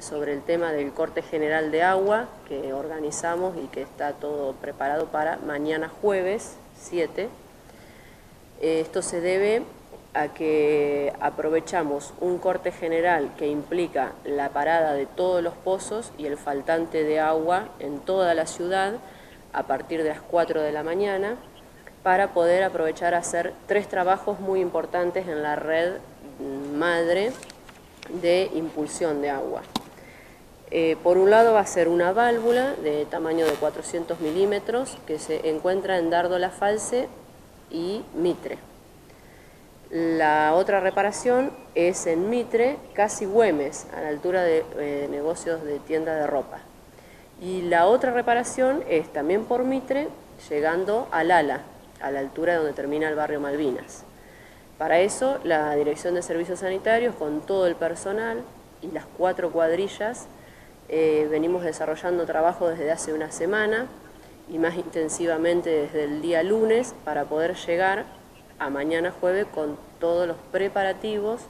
sobre el tema del corte general de agua que organizamos y que está todo preparado para mañana jueves 7. Eh, esto se debe a que aprovechamos un corte general que implica la parada de todos los pozos y el faltante de agua en toda la ciudad a partir de las 4 de la mañana para poder aprovechar a hacer tres trabajos muy importantes en la red madre de impulsión de agua. Eh, por un lado va a ser una válvula de tamaño de 400 milímetros que se encuentra en Dardo False y Mitre. La otra reparación es en Mitre, casi Güemes, a la altura de eh, negocios de tienda de ropa. Y la otra reparación es también por Mitre, llegando a Lala, a la altura donde termina el barrio Malvinas. Para eso, la Dirección de Servicios Sanitarios, con todo el personal y las cuatro cuadrillas, eh, venimos desarrollando trabajo desde hace una semana y más intensivamente desde el día lunes para poder llegar a mañana jueves con todos los preparativos,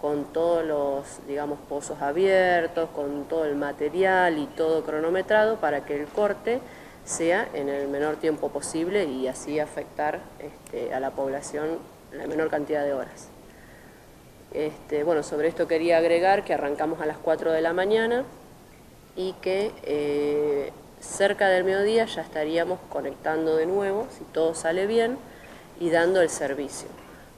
con todos los, digamos, pozos abiertos, con todo el material y todo cronometrado para que el corte sea en el menor tiempo posible y así afectar este, a la población la menor cantidad de horas. Este, bueno, sobre esto quería agregar que arrancamos a las 4 de la mañana, y que eh, cerca del mediodía ya estaríamos conectando de nuevo, si todo sale bien, y dando el servicio.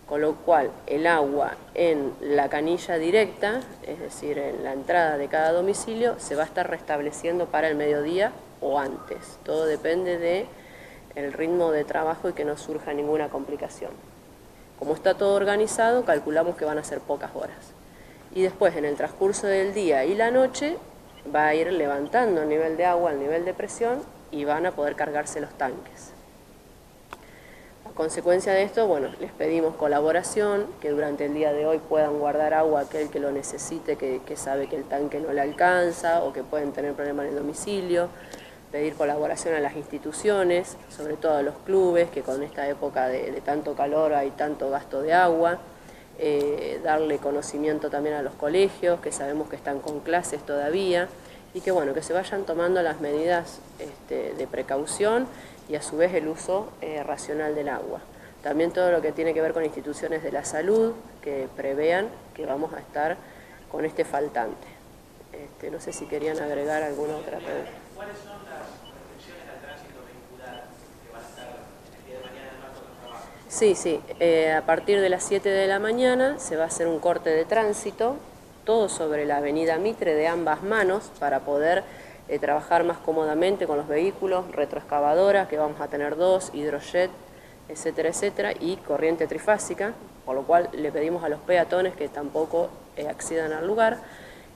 Con lo cual el agua en la canilla directa, es decir, en la entrada de cada domicilio, se va a estar restableciendo para el mediodía o antes. Todo depende del el ritmo de trabajo y que no surja ninguna complicación. Como está todo organizado, calculamos que van a ser pocas horas. Y después, en el transcurso del día y la noche, va a ir levantando el nivel de agua, el nivel de presión y van a poder cargarse los tanques. A consecuencia de esto, bueno, les pedimos colaboración, que durante el día de hoy puedan guardar agua aquel que lo necesite, que, sabe que el tanque no le alcanza o que pueden tener problemas en el domicilio, pedir colaboración a las instituciones, sobre todo a los clubes, que con esta época de, de tanto calor hay tanto gasto de agua, eh, darle conocimiento también a los colegios, que sabemos que están con clases todavía, y que bueno, que se vayan tomando las medidas este, de precaución y a su vez el uso eh, racional del agua. También todo lo que tiene que ver con instituciones de la salud, que prevean que vamos a estar con este faltante. Este, no sé si querían agregar alguna otra pregunta. Sí, sí. Eh, a partir de las 7 de la mañana se va a hacer un corte de tránsito, todo sobre la avenida Mitre de ambas manos para poder eh, trabajar más cómodamente con los vehículos, retroexcavadoras, que vamos a tener dos, hidrojet, etcétera, etcétera, y corriente trifásica, por lo cual le pedimos a los peatones que tampoco eh, accedan al lugar.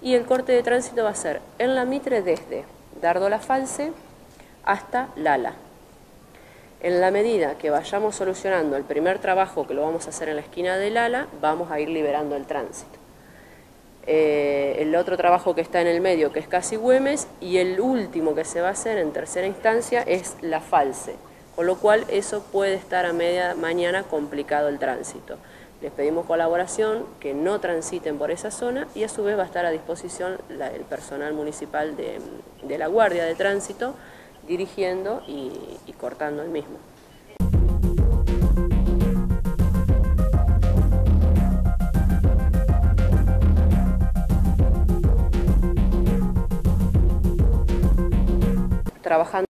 Y el corte de tránsito va a ser en la Mitre desde Dardo La False hasta Lala. En la medida que vayamos solucionando el primer trabajo que lo vamos a hacer en la esquina del ala, vamos a ir liberando el tránsito. Eh, el otro trabajo que está en el medio, que es casi Güemes, y el último que se va a hacer en tercera instancia es la False, con lo cual eso puede estar a media mañana complicado el tránsito. Les pedimos colaboración, que no transiten por esa zona y a su vez va a estar a disposición el personal municipal de la Guardia de Tránsito dirigiendo y, cortando el mismo. Trabajando